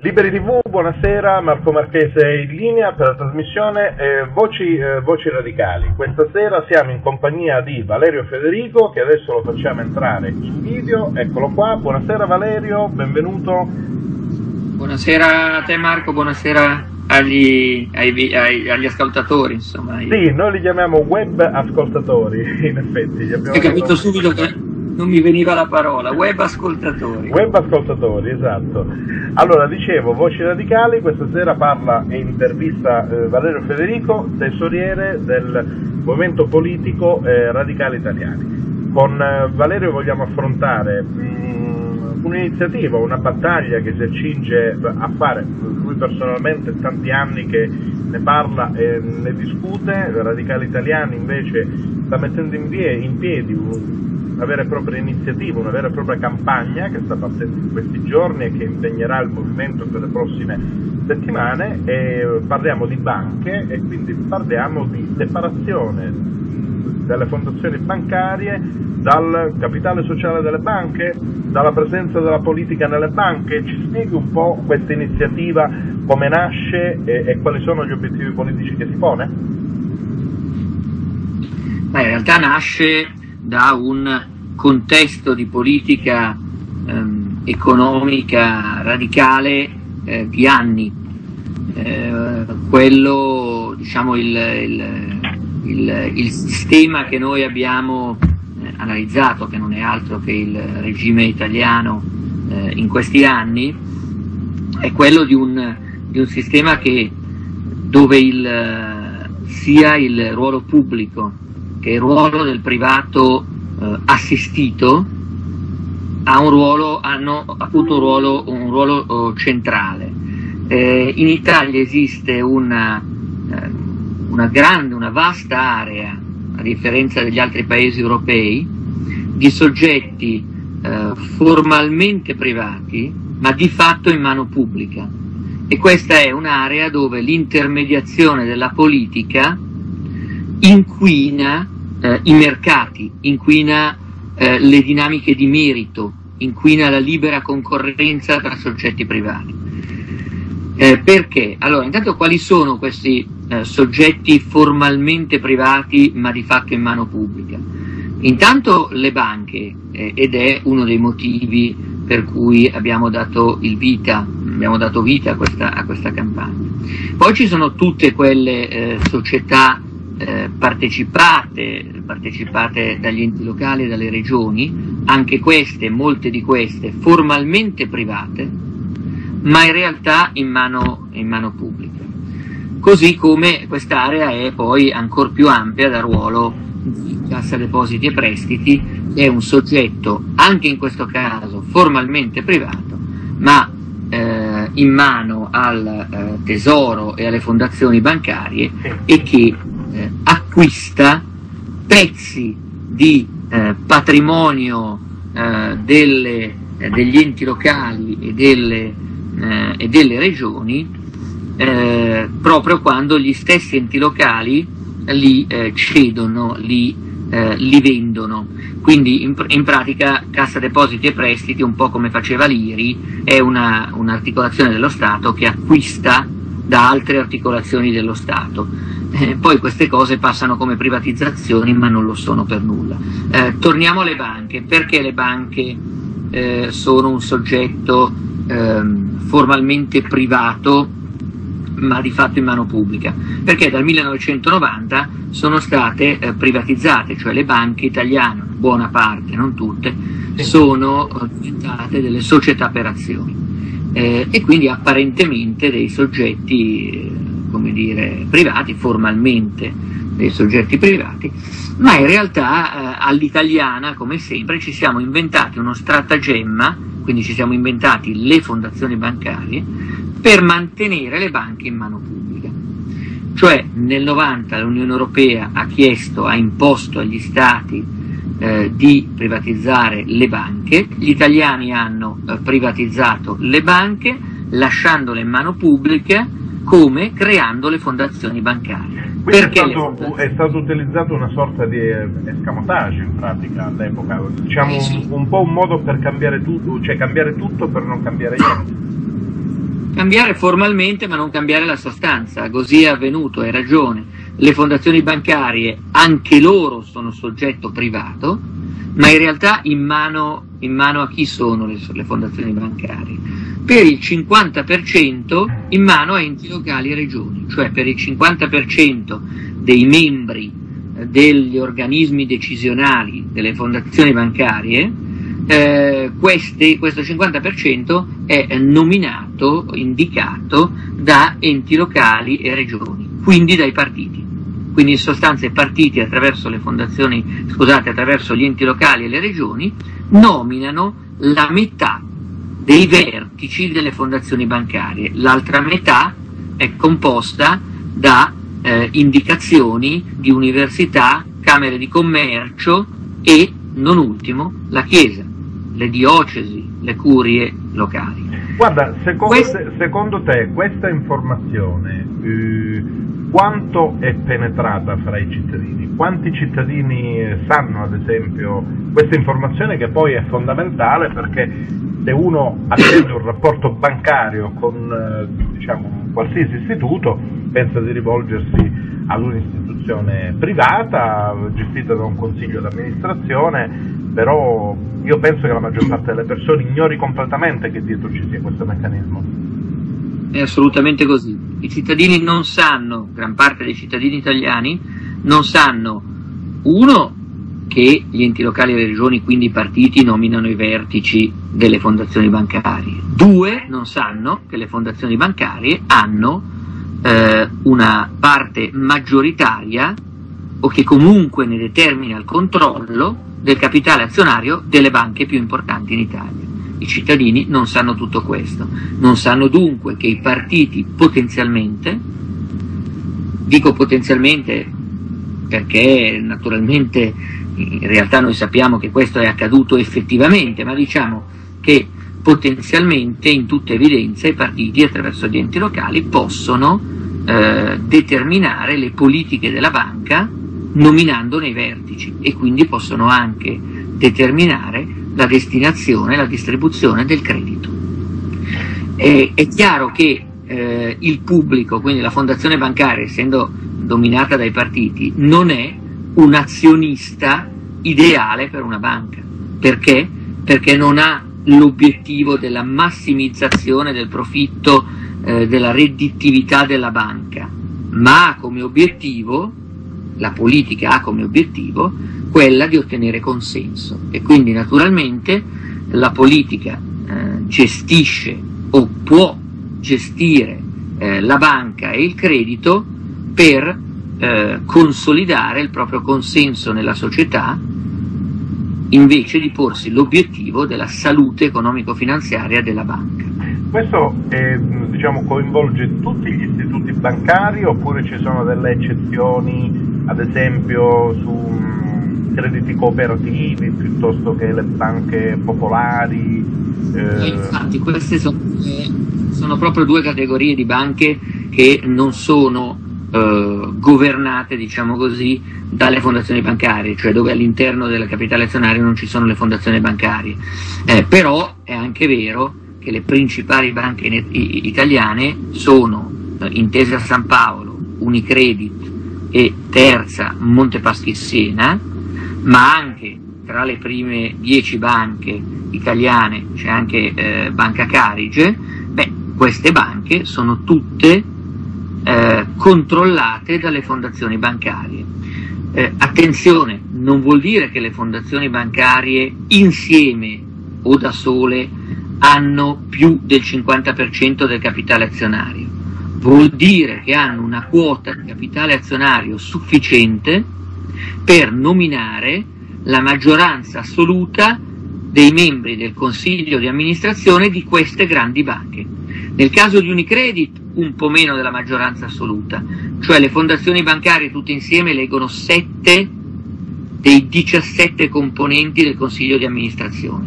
Liberi TV, buonasera, Marco Marchese in linea per la trasmissione eh, Voci, eh, Voci, Radicali. Questa sera siamo in compagnia di Valerio Federico che adesso lo facciamo entrare in video, eccolo qua, buonasera Valerio, benvenuto. Buonasera a te Marco, buonasera agli, agli, agli ascoltatori. Insomma. Sì, noi li chiamiamo web ascoltatori, in effetti. Hai capito subito che non mi veniva la parola, web ascoltatori. Web ascoltatori, esatto. Allora, dicevo, Voci Radicali, questa sera parla e intervista eh, Valerio Federico, tesoriere del movimento politico eh, Radicali Italiani. Con eh, Valerio vogliamo affrontare mh, mm, un'iniziativa, una battaglia che si accinge a fare, lui personalmente tanti anni che ne parla e ne discute, Radicali Italiani invece sta mettendo in, piedi, in piedi un una vera e propria iniziativa, una vera e propria campagna che sta partendo in questi giorni e che impegnerà il movimento per le prossime settimane e parliamo di banche e quindi parliamo di separazione delle fondazioni bancarie dal capitale sociale delle banche, dalla presenza della politica nelle banche. Ci spieghi un po' questa iniziativa, come nasce e, e quali sono gli obiettivi politici che si pone? Beh, in realtà nasce da un contesto di politica ehm, economica radicale eh, di anni. Eh, quello, diciamo, il, il, il, il, sistema che noi abbiamo eh, analizzato, che non è altro che il regime italiano eh, in questi anni, è quello di un, di un sistema che, dove sia il ruolo pubblico che il ruolo del privato eh, assistito ha un ruolo, hanno appunto un ruolo, un ruolo oh, centrale. Eh, in Italia esiste una, eh, una grande, una vasta area, a differenza degli altri paesi europei, di soggetti eh, formalmente privati, ma di fatto in mano pubblica. E questa è un'area dove l'intermediazione della politica inquina eh, i mercati, inquina eh, le dinamiche di merito, inquina la libera concorrenza tra soggetti privati. Eh, perché? Allora, intanto quali sono questi eh, soggetti formalmente privati ma di fatto in mano pubblica? Intanto le banche, eh, ed è uno dei motivi per cui abbiamo dato, vita, abbiamo dato vita, a questa, a questa, campagna. Poi ci sono tutte quelle eh, società eh, partecipate, partecipate dagli enti locali e dalle regioni, anche queste, molte di queste, formalmente private, ma in realtà in mano, in mano pubblica. Così come quest'area è poi ancora più ampia da ruolo di Cassa Depositi e Prestiti, che è un soggetto, anche in questo caso, formalmente privato, ma eh, in mano al eh, tesoro e alle fondazioni bancarie e che acquista pezzi di eh, patrimonio eh, delle, eh, degli enti locali e delle, eh, e delle regioni proprio quando gli stessi enti locali li cedono, li, li, vendono. Quindi in, in, pratica Cassa Depositi e Prestiti, un po' come faceva l'IRI, è una, un'articolazione dello Stato che acquista da altre articolazioni dello Stato eh, poi queste cose passano come privatizzazioni ma non lo sono per nulla. Eh, torniamo alle banche, perché le banche eh, sono un soggetto ehm, formalmente privato ma di fatto in mano pubblica? Perché dal 1990 sono state eh, privatizzate, cioè le banche italiane, buona parte, non tutte, sono diventate delle società per azioni. Eh, e quindi apparentemente dei soggetti come dire, privati, formalmente dei soggetti privati, ma in realtà eh, all'italiana, come sempre, ci siamo inventati uno stratagemma, quindi ci siamo inventati le fondazioni bancarie, per mantenere le banche in mano pubblica. Cioè nel 90 l'Unione Europea ha chiesto, ha imposto agli Stati eh, di privatizzare le banche, gli italiani hanno eh, privatizzato le banche lasciandole in mano pubblica come creando le fondazioni bancarie. Perché è stato, è stato, utilizzato una sorta di eh, escamotage in pratica all'epoca, diciamo eh sì. un, un, po' un modo per cambiare tutto, cioè cambiare tutto per non cambiare niente. Cambiare formalmente ma non cambiare la sostanza, così è avvenuto, hai ragione. Le fondazioni bancarie, anche loro sono soggetto privato, ma in realtà in mano, in mano a chi sono le, le fondazioni bancarie? Per il 50% in mano a enti locali e regioni, cioè per il 50% dei membri eh, degli organismi decisionali delle fondazioni bancarie eh, questi, questo 50% è nominato, indicato da enti locali e regioni, quindi dai partiti. Quindi in sostanza i partiti attraverso le fondazioni, scusate, attraverso gli enti locali e le regioni nominano la metà dei vertici delle fondazioni bancarie, l'altra metà è composta da eh, indicazioni di università, camere di commercio e, non ultimo, la Chiesa le diocesi, le curie locali. Guarda, secondo, Quest... te, secondo te questa informazione eh, quanto è penetrata fra i cittadini? Quanti cittadini sanno ad esempio questa informazione che poi è fondamentale perché se uno accende un rapporto bancario con eh, diciamo, qualsiasi istituto pensa di rivolgersi ad un'istituzione privata gestita da un consiglio d'amministrazione però io penso che la maggior parte delle persone ignori completamente che dietro ci sia questo meccanismo. È assolutamente così. I cittadini non sanno, gran parte dei cittadini italiani, non sanno, uno, che gli enti locali e le regioni, quindi i partiti, nominano i vertici delle fondazioni bancarie. Due, non sanno che le fondazioni bancarie hanno eh, una parte maggioritaria o che comunque ne determina il controllo del capitale azionario delle banche più importanti in Italia. I cittadini non sanno tutto questo, non sanno dunque che i partiti potenzialmente, dico potenzialmente perché naturalmente in realtà noi sappiamo che questo è accaduto effettivamente, ma diciamo che potenzialmente in tutta evidenza i partiti attraverso gli enti locali possono eh, determinare le politiche della banca nominandone i vertici e quindi possono anche determinare la destinazione, la distribuzione del credito. E, è chiaro che eh, il pubblico, quindi la fondazione bancaria, essendo dominata dai partiti, non è un azionista ideale per una banca. Perché? Perché non ha l'obiettivo della massimizzazione del profitto, eh, della redditività della banca, ma ha come obiettivo la politica ha come obiettivo quella di ottenere consenso. E quindi naturalmente la politica eh, gestisce o può gestire eh, la banca e il credito per eh, consolidare il proprio consenso nella società invece di porsi l'obiettivo della salute economico-finanziaria della banca. Questo è, diciamo, coinvolge tutti gli istituti bancari oppure ci sono delle eccezioni ad esempio su mm, crediti cooperativi piuttosto che le banche popolari. Eh... Infatti queste sono, sono, proprio due categorie di banche che non sono eh, governate, diciamo così, dalle fondazioni bancarie, cioè dove all'interno della capitale azionaria non ci sono le fondazioni bancarie. Eh, però è anche vero che le principali banche italiane sono eh, Intesa San Paolo, Unicredit, e terza Montepaschi Siena, ma anche tra le prime dieci banche italiane c'è anche eh, Banca Carige, beh, queste banche sono tutte eh, controllate dalle fondazioni bancarie. Eh, attenzione, non vuol dire che le fondazioni bancarie insieme o da sole hanno più del 50% del capitale azionario vuol dire che hanno una quota di capitale azionario sufficiente per nominare la maggioranza assoluta dei membri del consiglio di amministrazione di queste grandi banche. Nel caso di Unicredit un po' meno della maggioranza assoluta, cioè le fondazioni bancarie tutte insieme leggono 7 dei 17 componenti del consiglio di amministrazione,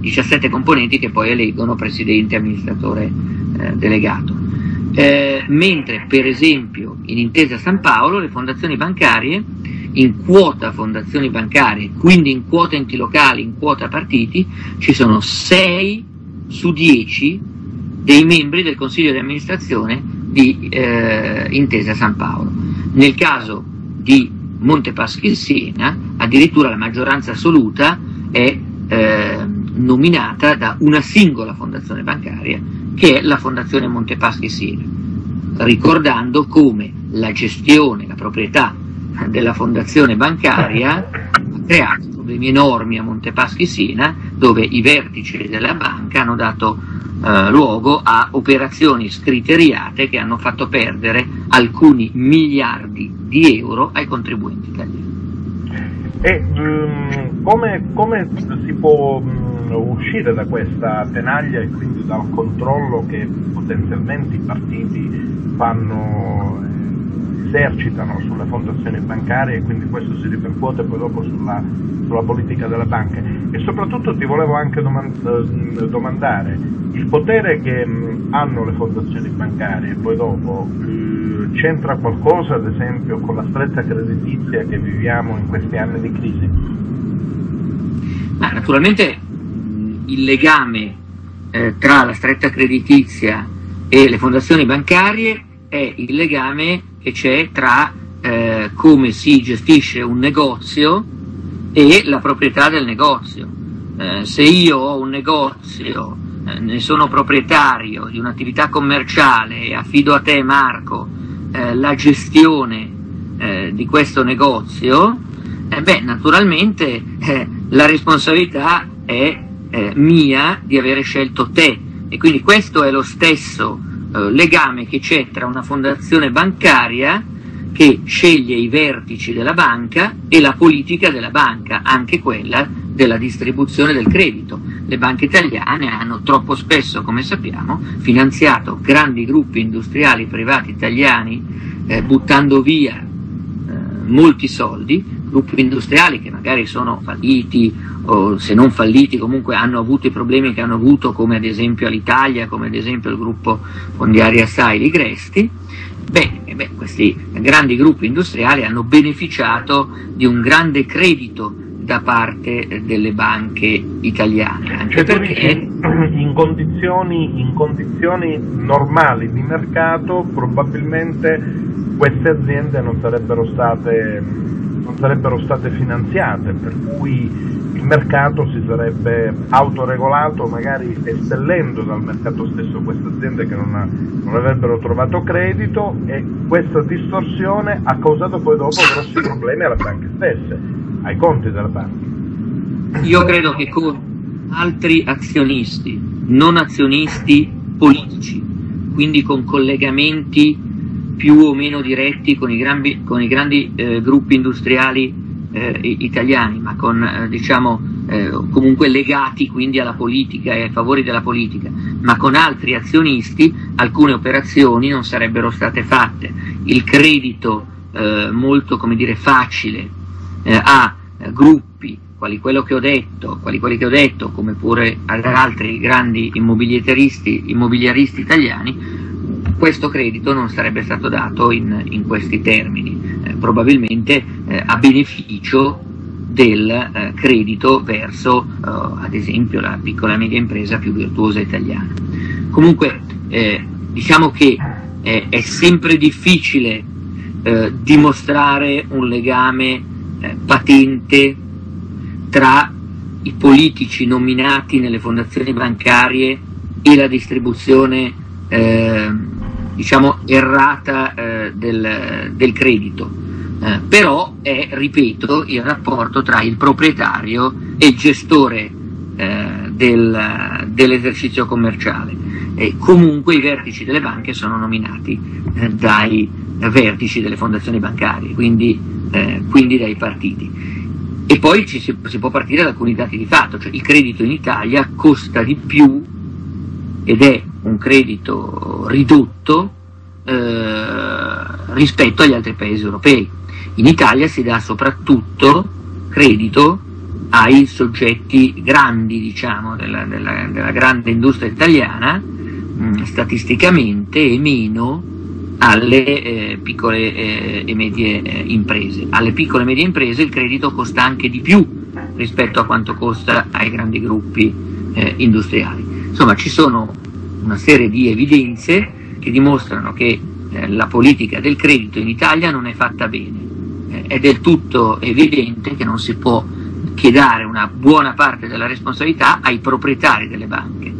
17 componenti che poi eleggono presidente e amministratore eh, delegato. Eh, mentre per esempio in Intesa San Paolo le fondazioni bancarie, in quota fondazioni bancarie, quindi in quota enti locali, in quota partiti, ci sono 6 su 10 dei membri del consiglio di amministrazione di eh, Intesa San Paolo. Nel caso di Montepaschi Siena, addirittura la maggioranza assoluta è eh, nominata da una singola fondazione bancaria, che è la Fondazione Montepaschi Siena, ricordando come la gestione, la proprietà della fondazione bancaria ha creato problemi enormi a Montepaschi Siena, dove i vertici della banca hanno dato eh, luogo a operazioni scriteriate che hanno fatto perdere alcuni miliardi di euro ai contribuenti italiani. E um, come, come, si può um, uscire da questa tenaglia e quindi dal controllo che potenzialmente i partiti fanno, eh, esercitano sulle fondazioni bancarie e quindi questo si ripercuote poi dopo sulla, sulla politica delle banche? E soprattutto ti volevo anche domand- domandare, il potere che mh, hanno le fondazioni bancarie poi dopo mh, c'entra qualcosa ad esempio con la stretta creditizia che viviamo in questi anni di crisi? Ma naturalmente il legame eh, tra la stretta creditizia e le fondazioni bancarie è il legame che c'è tra eh, come si gestisce un negozio e la proprietà del negozio. Eh, se io ho un negozio eh, ne sono proprietario di un'attività commerciale e affido a te Marco eh, la gestione eh, di questo negozio, eh, beh, naturalmente la responsabilità è mia di avere scelto te e quindi questo è lo stesso legame che c'è tra una fondazione bancaria che sceglie i vertici della banca e la politica della banca, anche quella della distribuzione del credito. Le banche italiane hanno troppo spesso, come sappiamo, finanziato grandi gruppi industriali privati italiani eh, buttando via eh, molti soldi, gruppi industriali che magari sono falliti o se non falliti comunque hanno avuto i problemi che hanno avuto come ad esempio all'Italia, come ad esempio il gruppo fondiaria Assai di Gresti, Bene, beh, questi grandi gruppi industriali hanno beneficiato di un grande credito da parte delle banche italiane. Anche cioè, perché in condizioni, in condizioni normali di mercato probabilmente queste aziende non sarebbero state, non sarebbero state finanziate, per cui il mercato si sarebbe autoregolato, magari espellendo dal mercato stesso queste aziende che non, ha, non, avrebbero trovato credito e questa distorsione ha causato poi dopo grossi problemi alle banche stesse, ai conti delle banche. Io credo che con altri azionisti, non azionisti politici, quindi con collegamenti più o meno diretti con i grandi, con i grandi eh, gruppi industriali eh, italiani, ma con, eh, diciamo, eh, comunque legati quindi alla politica e ai favori della politica, ma con altri azionisti alcune operazioni non sarebbero state fatte. Il credito eh, molto come dire, facile eh, a eh, gruppi quali quello che ho detto, quali quelli che ho detto, come pure ad altri grandi immobiliaristi, italiani, questo credito non sarebbe stato dato in, in questi termini, eh, probabilmente eh, a beneficio del eh, credito verso eh, ad esempio la piccola e media impresa più virtuosa italiana. Comunque eh, diciamo che eh, è sempre difficile dimostrare un legame patente tra i politici nominati nelle fondazioni bancarie e la distribuzione eh, diciamo, errata eh, del, del, credito, eh, però è, ripeto, il rapporto tra il proprietario e il gestore eh, del, dell'esercizio commerciale. E comunque i vertici delle banche sono nominati eh, dai vertici delle fondazioni bancarie, quindi, eh, quindi dai partiti. E poi ci si, si, può partire da alcuni dati di fatto, cioè il credito in Italia costa di più ed è un credito ridotto eh, rispetto agli altri paesi europei. In Italia si dà soprattutto credito ai soggetti grandi, diciamo, della, della, della grande industria italiana, mh, mm, statisticamente, e meno alle eh, piccole eh, e medie eh, imprese. Alle piccole e medie imprese il credito costa anche di più rispetto a quanto costa ai grandi gruppi eh, industriali. Insomma, ci sono una serie di evidenze che dimostrano che eh, la politica del credito in Italia non è fatta bene. È del tutto evidente che non si può chiedere una buona parte della responsabilità ai proprietari delle banche,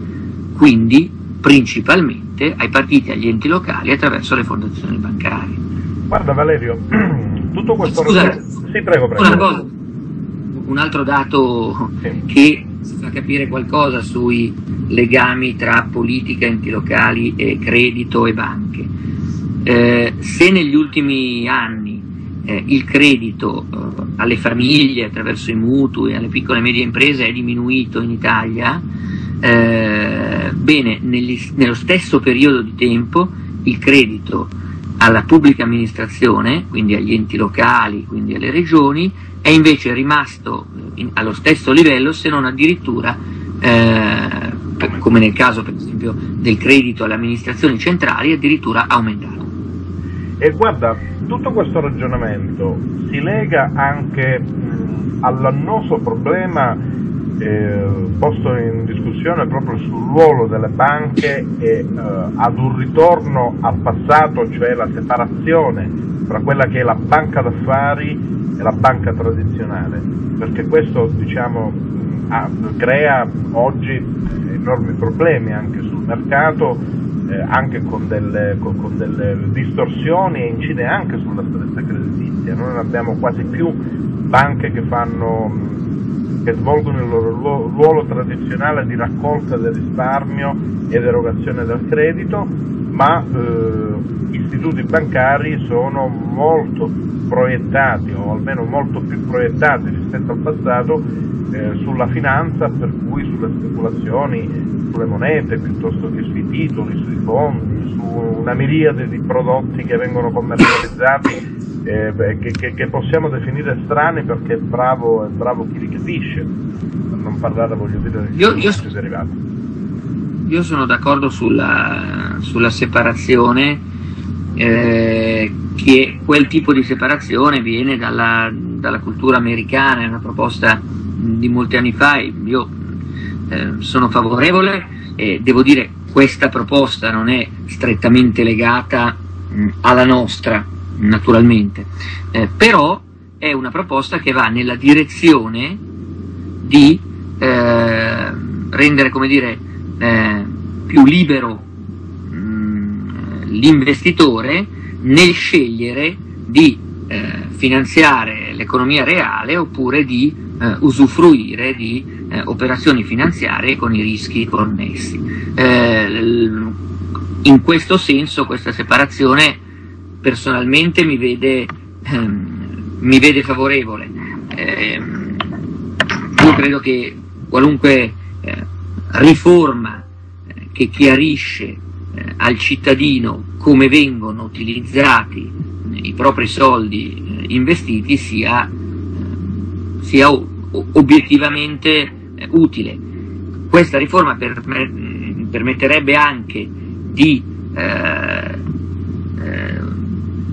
quindi principalmente ai partiti e agli enti locali attraverso le fondazioni bancarie. Guarda Valerio, tutto questo... Scusa, sì, prego, prego. Una cosa, un altro dato sì. che fa capire qualcosa sui legami tra politica, enti locali e credito e banche. Eh, se negli ultimi anni eh, il credito eh, alle famiglie attraverso i mutui, alle piccole e medie imprese è diminuito in Italia, eh, bene, negli, nello stesso periodo di tempo il credito alla pubblica amministrazione, quindi agli enti locali, quindi alle regioni, è invece rimasto in, allo stesso livello se non addirittura, eh, come nel caso per esempio del credito alle amministrazioni centrali, addirittura aumentato. E guarda, tutto questo ragionammento si lega anche all'annoso problema eh, posto in discussione proprio sul ruolo delle banche e eh, ad un ritorno al passato, cioè la separazione tra quella che è la banca d'affari e la banca tradizionale, perché questo diciamo, ha, crea oggi enormi problemi anche sul mercato eh, anche con delle, con, con delle, distorsioni e incide anche sulla stretta creditizia. Noi non abbiamo quasi più banche che, fanno, che svolgono il loro ruolo tradizionale di raccolta del risparmio ed erogazione del credito, ma eh, istituti bancari sono molto proiettati, o almeno molto più proiettati rispetto al passato, eh, sulla finanza, per cui sulle speculazioni, sulle monete, piuttosto che sui titoli, sui fondi, su una miriade di prodotti che vengono commercializzati eh, che, che, che, possiamo definire strani perché è bravo, è bravo chi li capisce, per non parlare voglio dire degli io, io, derivati. Io sono d'accordo sulla, sulla separazione, eh, che quel tipo di separazione viene dalla, dalla cultura americana, è una proposta di molti anni fa io eh, sono favorevole e devo dire questa proposta non è strettamente legata mh, alla nostra naturalmente. Eh, però è una proposta che va nella direzione di eh, rendere come dire eh, più libero mh, l'investitore nel scegliere di eh, finanziare l'economia reale oppure di eh, usufruire di eh, operazioni finanziarie con i rischi connessi. Eh, in questo senso questa separazione personalmente mi vede, ehm, mi vede favorevole. Ehm, io credo che qualunque riforma eh, che chiarisce al cittadino come vengono utilizzati i propri soldi investiti sia sia obiettivamente eh, utile. Questa riforma per, permetterebbe anche di, eh, eh,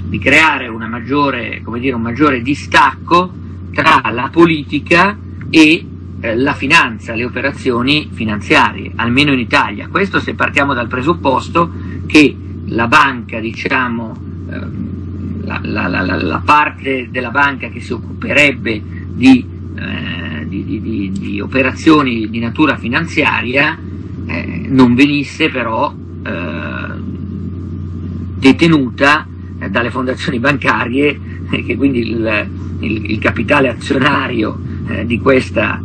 di creare maggiore, dire, un maggiore distacco tra la politica e eh, la finanza, le operazioni finanziarie, almeno in Italia. Questo se partiamo dal presupposto che la banca, diciamo, ehm, la, la, la, la parte della banca che si occuperebbe di, eh, di, di, di operazioni di natura finanziaria eh, non venisse però eh, detenuta eh, dalle fondazioni bancarie che quindi il, il, il capitale azionario eh, di questa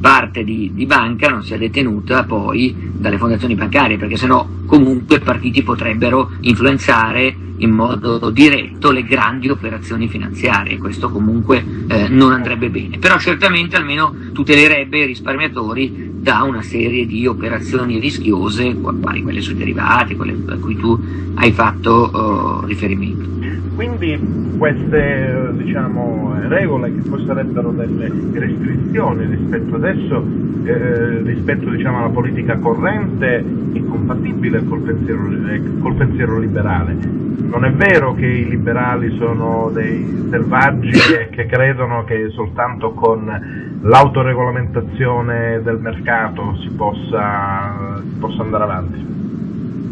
parte di, di, banca non sia detenuta poi dalle fondazioni bancarie, perché sennò comunque i partiti potrebbero influenzare in modo diretto le grandi operazioni finanziarie, questo comunque eh, non andrebbe bene, però certamente almeno tutelerebbe i risparmiatori da una serie di operazioni rischiose, quali quelle sui derivati, quelle a cui tu hai fatto uh, riferimento. Quindi queste diciamo, regole che poi sarebbero delle restrizioni rispetto adesso, eh, rispetto diciamo, alla politica corrente, incompatibile col pensiero, col pensiero liberale. Non è vero che i liberali sono dei selvaggi che credono che soltanto con l'autoregolamentazione del mercato si possa, si possa andare avanti.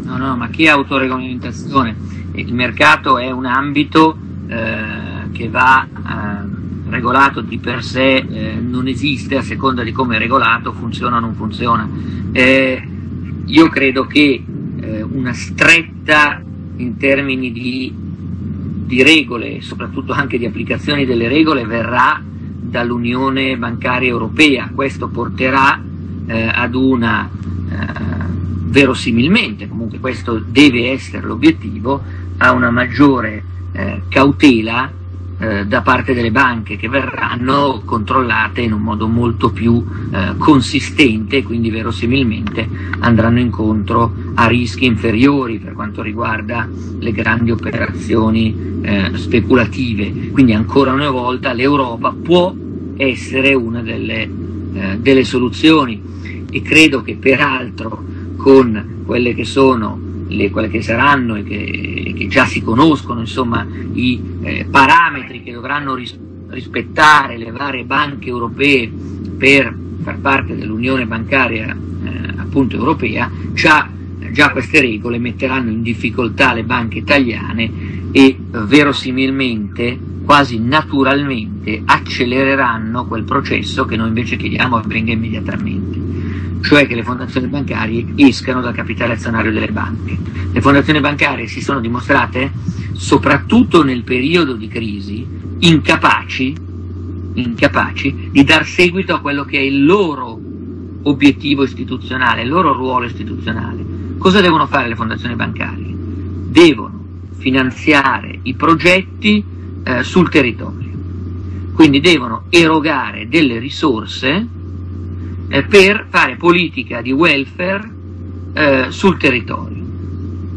No, no, ma che autoregolamentazione? Il mercato è un ambito eh, che va eh, regolato di per sé, eh, non esiste a seconda di come è regolato, funziona o non funziona. Eh, io credo che eh, una stretta in termini di, di regole, soprattutto anche di applicazione delle regole, verrà dall'Unione Bancaria Europea. Questo porterà eh, ad una, eh, verosimilmente, comunque questo deve essere l'obiettivo, a una maggiore eh, cautela eh, da parte delle banche che verranno controllate in un modo molto più eh, consistente, quindi verosimilmente andranno incontro a rischi inferiori per quanto riguarda le grandi operazioni eh, speculative. Quindi ancora una volta l'Europa può essere una delle, eh, delle soluzioni e credo che peraltro con quelle che sono le, quelle che saranno e che, che, già si conoscono, insomma, i eh, parametri che dovranno ris- rispettare le varie banche europee per far parte dell'Unione bancaria eh, appunto europea, già, già, queste regole metteranno in difficoltà le banche italiane e verosimilmente, quasi naturalmente, accelereranno quel processo che noi invece chiediamo avvenga immediatamente cioè che le fondazioni bancarie escano dal capitale azionario delle banche. Le fondazioni bancarie si sono dimostrate, soprattutto nel periodo di crisi, incapaci, incapaci di dar seguito a quello che è il loro obiettivo istituzionale, il loro ruolo istituzionale. Cosa devono fare le fondazioni bancarie? Devono finanziare i progetti eh, sul territorio, quindi devono erogare delle risorse eh, per fare politica di welfare eh, sul territorio.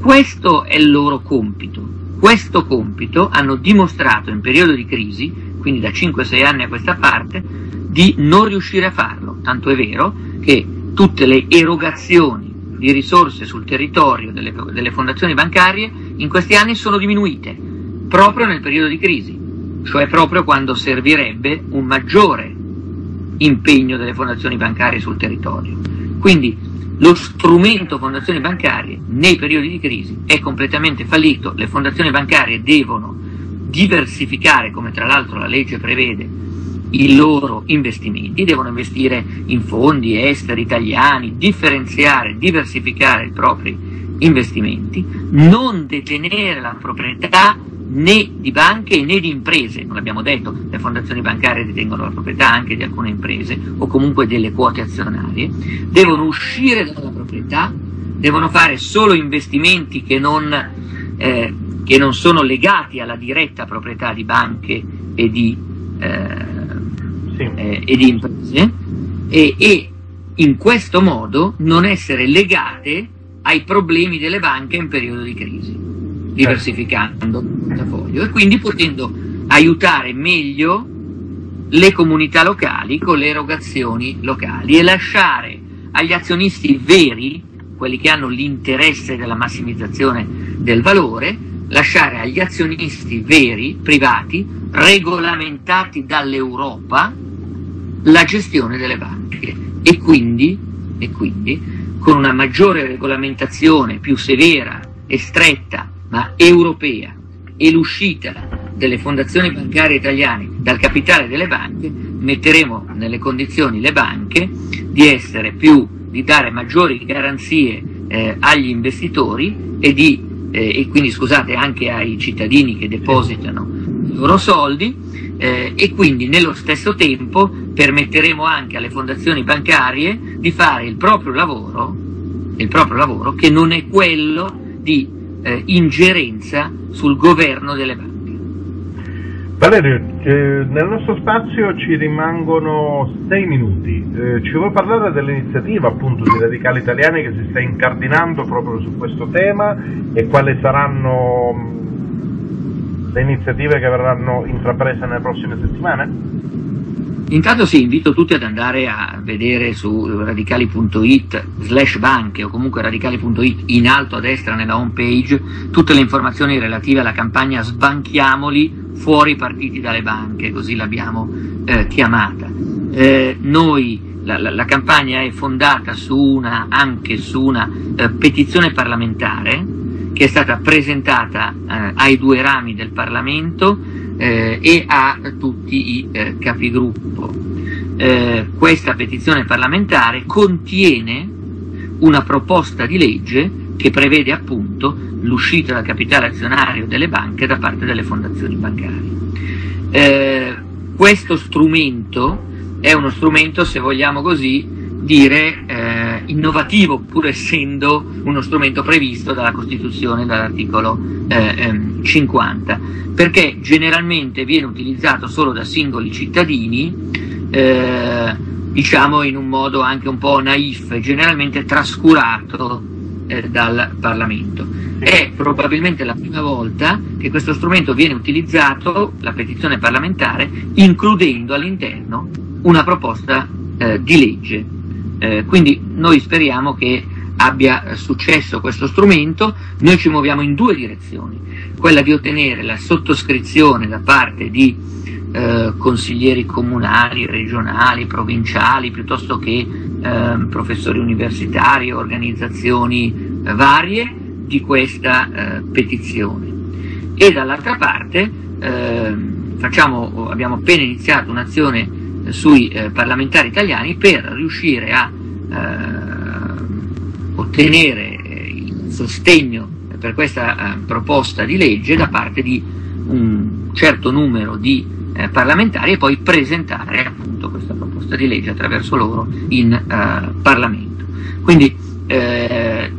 Questo è il loro compito. Questo compito hanno dimostrato in periodo di crisi, quindi da 5-6 anni a questa parte, di non riuscire a farlo. Tanto è vero che tutte le erogazioni di risorse sul territorio delle, delle fondazioni bancarie in questi anni sono diminuite, proprio nel periodo di crisi, cioè proprio quando servirebbe un maggiore impegno delle fondazioni bancarie sul territorio. Quindi lo strumento fondazioni bancarie nei periodi di crisi è completamente fallito, le fondazioni bancarie devono diversificare, come tra l'altro la legge prevede, i loro investimenti, devono investire in fondi esteri italiani, differenziare, diversificare i propri investimenti, non detenere la proprietà né di banche né di imprese, come abbiamo detto, le fondazioni bancarie detengono la proprietà anche di alcune imprese o comunque delle quote azionarie, devono uscire dalla proprietà, devono fare solo investimenti che non, eh, che non sono legati alla diretta proprietà di banche e di, eh, sì. eh, e di imprese e, e in questo modo non essere legate ai problemi delle banche in periodo di crisi diversificando il portafoglio e quindi potendo aiutare meglio le comunità locali con le erogazioni locali e lasciare agli azionisti veri, quelli che hanno l'interesse della massimizzazione del valore, lasciare agli azionisti veri, privati, regolamentati dall'Europa, la gestione delle banche. E quindi, e quindi con una maggiore regolamentazione più severa e stretta ma europea e l'uscita delle fondazioni bancarie italiane dal capitale delle banche, metteremo nelle condizioni le banche di essere più, di dare maggiori garanzie eh, agli investitori e, di, eh, e quindi scusate anche ai cittadini che depositano i loro soldi eh, e quindi nello stesso tempo permetteremo anche alle fondazioni bancarie di fare il proprio lavoro, il proprio lavoro che non è quello di eh, ingerenza sul governo delle banche. Valerio, eh, nel nostro spazio ci rimangono sei minuti. Eh, ci vuoi parlare dell'iniziativa appunto di Radicali Italiani che si sta incardinando proprio su questo tema e quali saranno mm, le iniziative che verranno intraprese nelle prossime settimane? Intanto sì, invito tutti ad andare a vedere su radicali.it slash banche o comunque radicali.it in alto a destra nella home page tutte le informazioni relative alla campagna Sbanchiamoli fuori partiti dalle banche, così l'abbiamo eh, chiamata. Eh, noi la, la, la, campagna è fondata su una, anche su una eh, petizione parlamentare che è stata presentata eh, ai due rami del Parlamento eh, e a tutti i eh, capigruppo. Eh, questa petizione parlamentare contiene una proposta di legge che prevede appunto l'uscita dal capitale azionario delle banche da parte delle fondazioni bancarie. Eh, questo strumento è uno strumento, se vogliamo così dire, eh, innovativo, pur essendo uno strumento previsto dalla Costituzione, dall'articolo eh, 50, ehm, perché generalmente viene utilizzato solo da singoli cittadini, eh, diciamo in un modo anche un po' naif, generalmente trascurato eh, dal Parlamento. È probabilmente la prima volta che questo strumento viene utilizzato, la petizione parlamentare, includendo all'interno una proposta eh, di legge. Eh, quindi noi speriamo che abbia successo questo strumento, noi ci muoviamo in due direzioni, quella di ottenere la sottoscrizione da parte di eh, consiglieri comunali, regionali, provinciali, piuttosto che eh, professori universitari, organizzazioni eh, varie di questa eh, petizione. E dall'altra parte ehm, facciamo, abbiamo appena iniziato un'azione sui eh, parlamentari italiani per riuscire a eh, ottenere il sostegno per questa eh, proposta di legge da parte di un certo numero di eh, parlamentari e poi presentare appunto questa proposta di legge attraverso loro in eh, Parlamento. Quindi eh,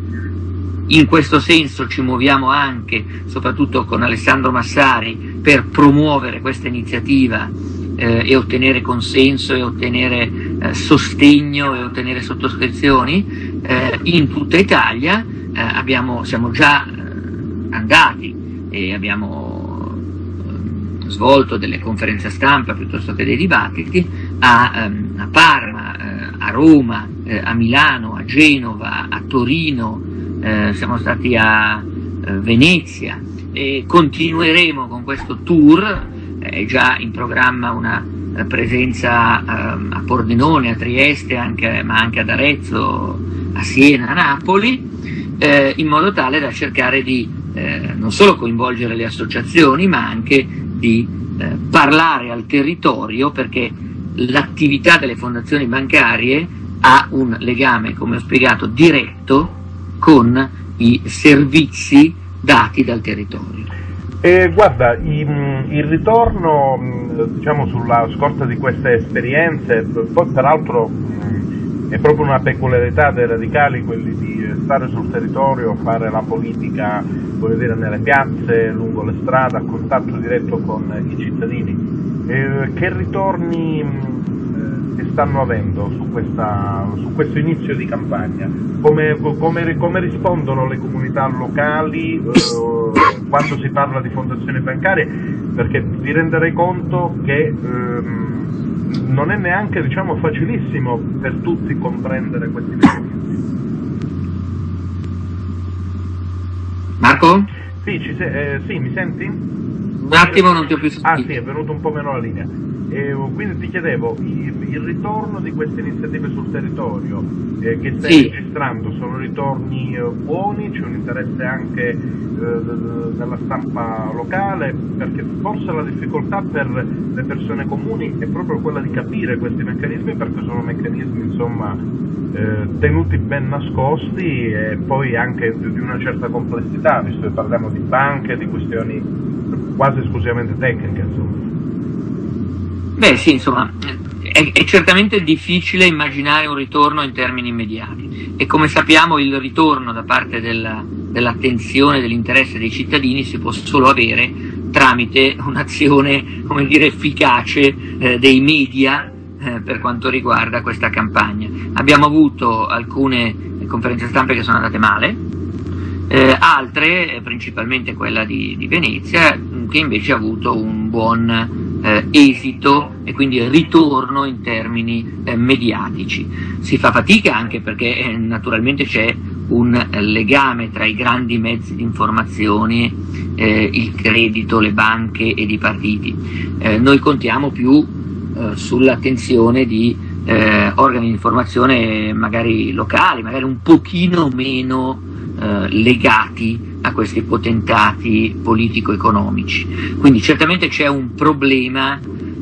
in questo senso ci muoviamo anche, soprattutto con Alessandro Massari, per promuovere questa iniziativa eh, e ottenere consenso e ottenere eh, sostegno e ottenere sottoscrizioni eh, in tutta Italia. Eh, abbiamo, siamo già eh, andati e abbiamo eh, svolto delle conferenze stampa piuttosto che dei dibattiti a, ehm, a Parma, a Roma, a Milano, a Genova, a Torino, siamo stati a Venezia e continueremo con questo tour è già in programma una eh, presenza ehm, a Pordenone, a Trieste, anche, ma anche ad Arezzo, a Siena, a Napoli, eh, in modo tale da cercare di eh, non solo coinvolgere le associazioni, ma anche di eh, parlare al territorio perché l'attività delle fondazioni bancarie ha un legame, come ho spiegato, diretto con i servizi dati dal territorio. E guarda, il, il ritorno diciamo, sulla scorta di queste esperienze, poi peraltro è proprio una peculiarità dei radicali quelli di stare sul territorio, fare la politica dire, nelle piazze, lungo le strade, a contatto diretto con i cittadini. E che ritorni stanno avendo su, questa, su questo inizio di campagna? Come, come, come rispondono le comunità locali eh, quando si parla di fondazioni bancarie? Perché vi renderei conto che ehm, non è neanche diciamo, facilissimo per tutti comprendere questi meccanismi. Marco? Sì, se- eh, sì, mi senti? Un attimo non ti ho più sentito. Ah sì, è venuto un po' meno la linea. E quindi ti chiedevo, il, il, ritorno di queste iniziative sul territorio eh, che stai sì. registrando sono ritorni eh, buoni? C'è un interesse anche eh, della stampa locale? Perché forse la difficoltà per le persone comuni è proprio quella di capire questi meccanismi perché sono meccanismi insomma eh, tenuti ben nascosti e poi anche di una certa complessità, visto che parliamo di banche, di questioni quasi esclusivamente tecniche. Insomma. Beh sì, insomma, è, è, certamente difficile immaginare un ritorno in termini immediati e come sappiamo il ritorno da parte della, dell'attenzione, dell'interesse dei cittadini si può solo avere tramite un'azione, dire, efficace eh, dei media eh, per quanto riguarda questa campagna. Abbiamo avuto alcune conferenze stampe che sono andate male, eh, altre, principalmente quella di, di Venezia, che invece ha avuto un buon eh, esito e quindi ritorno in termini eh, mediatici. Si fa fatica anche perché eh, naturalmente c'è un eh, legame tra i grandi mezzi di informazione, eh, il credito, le banche ed i partiti. Eh, noi contiamo più sull'attenzione di eh, organi di informazione magari locali, magari un pochino meno eh, legati a questi potentati politico-economici. Quindi certamente c'è un problema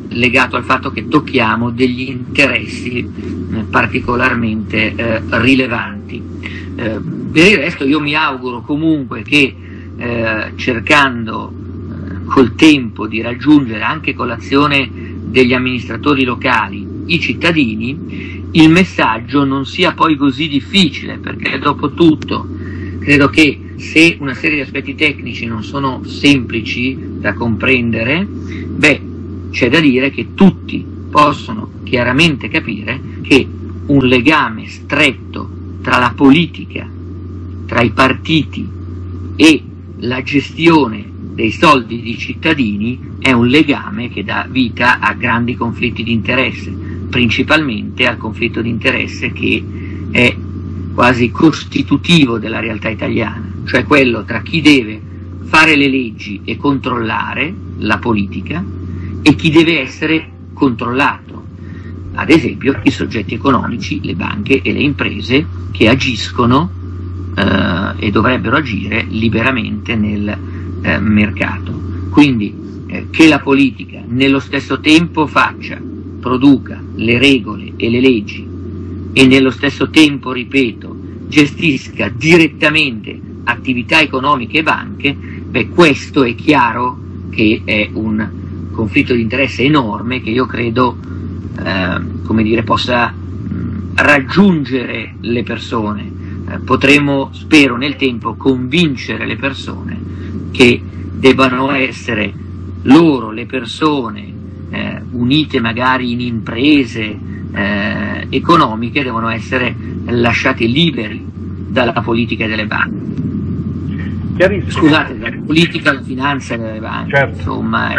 legato al fatto che tocchiamo degli interessi eh, particolarmente eh, rilevanti. Eh, per il resto io mi auguro comunque che eh, cercando eh, col tempo di raggiungere anche con l'azione degli amministratori locali i cittadini, il messaggio non sia poi così difficile, perché dopo tutto credo che se una serie di aspetti tecnici non sono semplici da comprendere, beh, c'è da dire che tutti possono chiaramente capire che un legame stretto tra la politica, tra i partiti e la gestione dei soldi di cittadini è un legame che dà vita a grandi conflitti di interesse, principalmente al conflitto di interesse che è quasi costitutivo della realtà italiana, cioè quello tra chi deve fare le leggi e controllare la politica e chi deve essere controllato, ad esempio i soggetti economici, le banche e le imprese che agiscono eh, e dovrebbero agire liberamente nel eh, mercato. Quindi eh, che la politica nello stesso tempo faccia, produca le regole e le leggi e nello stesso tempo, ripeto, gestisca direttamente attività economiche e banche, beh questo è chiaro che è un conflitto di interesse enorme che io credo eh, dire, possa raggiungere le persone. Eh, potremo, spero nel tempo, convincere le persone che debbano essere loro, le persone, eh, unite magari in imprese eh, economiche, devono essere lasciate liberi dalla politica delle banche. Scusate, dalla politica, la finanza delle banche, certo. insomma.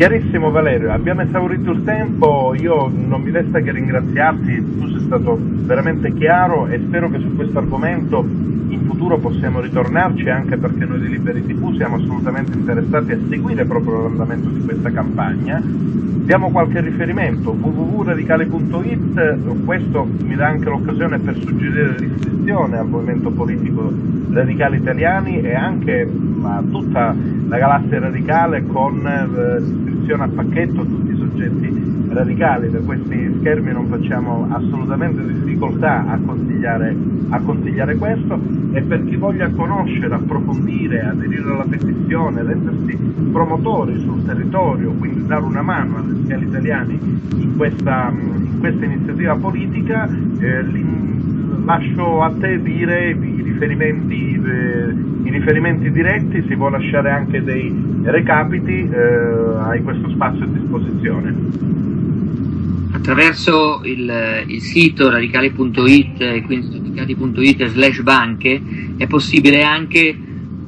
Chiarissimo Valerio, abbiamo esaurito il tempo, io non mi resta che ringraziarti, tu sei stato veramente chiaro e spero che su questo argomento in futuro possiamo ritornarci anche perché noi di Liberi TV siamo assolutamente interessati a seguire proprio l'andamento di questa campagna. Diamo qualche riferimento, www.radicali.it, questo mi dà anche l'occasione per suggerire l'iscrizione al movimento politico Radicali Italiani e anche a tutta la galassia radicale con eh, iscrizione a pacchetto tutti i soggetti radicali, da questi schermi non facciamo assolutamente difficoltà a consigliare, a consigliare questo. E per chi voglia conoscere, approfondire, aderire alla petizione, rendersi promotori sul territorio, quindi dare una mano agli italiani in questa, in questa iniziativa politica, eh, lascio a te dire i riferimenti, eh, i riferimenti, diretti, si può lasciare anche dei recapiti, eh, hai questo spazio a disposizione. Attraverso il, il sito radicali.it e quindi radicali.it slash banche è possibile anche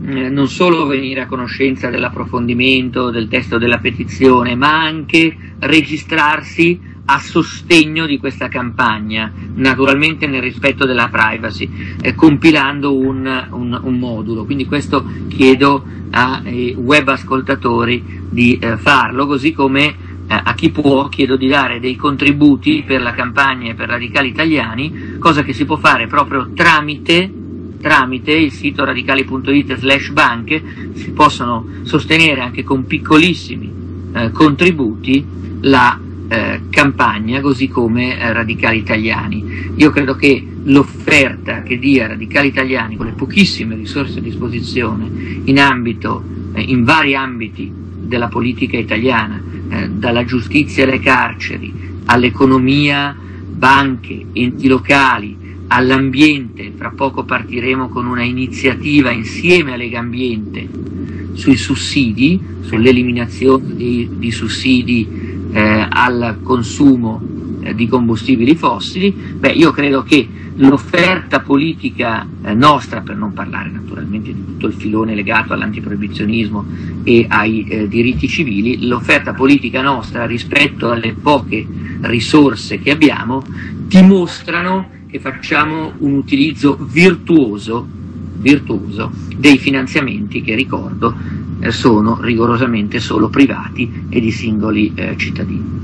eh, non solo venire a conoscenza dell'approfondimento del testo della petizione, ma anche registrarsi a sostegno di questa campagna, naturalmente nel rispetto della privacy, eh, compilando un, un, un, modulo. Quindi questo chiedo ai web ascoltatori di eh, farlo, così come eh, a chi può chiedo di dare dei contributi per la campagna e per radicali italiani, cosa che si può fare proprio tramite tramite il sito radicali.it slash banche si possono sostenere anche con piccolissimi eh, contributi la eh, campagna, così come eh, radicali italiani. Io credo che l'offerta che dia radicali italiani con le pochissime risorse a disposizione in, ambito, eh, in vari ambiti della politica italiana, eh, dalla giustizia alle carceri, all'economia, banche, enti locali, all'ambiente, fra poco partiremo con una iniziativa insieme a Lega Ambiente sui sussidi, sull'eliminazione di, di sussidi eh, al consumo eh, di combustibili fossili, beh, io credo che l'offerta politica eh, nostra, per non parlare naturalmente di tutto il filone legato all'antiproibizionismo e ai eh, diritti civili, l'offerta politica nostra rispetto alle poche risorse che abbiamo dimostrano che facciamo un utilizzo virtuoso, virtuoso dei finanziamenti che ricordo sono rigorosamente solo privati e di singoli eh, cittadini.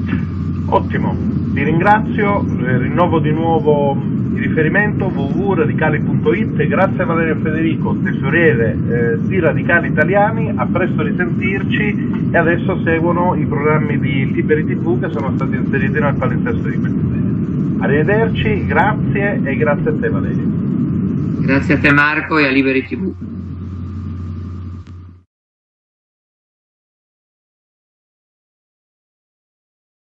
Ottimo, ti ringrazio, eh, rinnovo di nuovo il riferimento www.radicali.it, grazie a Valerio Federico, tesoriere eh, di Radicali Italiani, a presto risentirci e adesso seguono i programmi di Liberi TV che sono stati inseriti nel palinsesto di questa sera. Arrivederci, grazie e grazie a te Valerio. Grazie a te Marco e a Liberi TV.